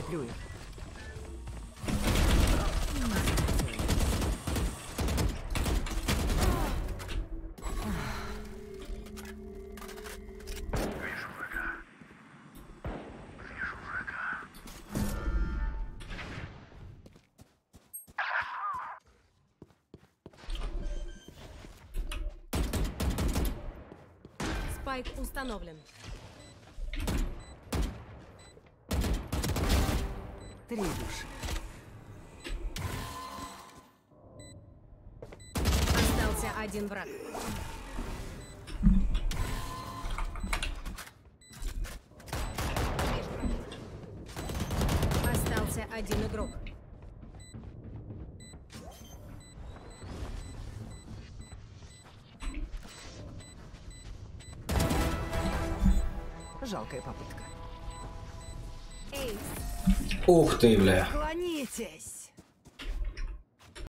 Подкреплю их. Спайк установлен. Три души. Остался один враг. Остался один игрок. Жалкая попытка. Ух ты, бля. Клонитесь!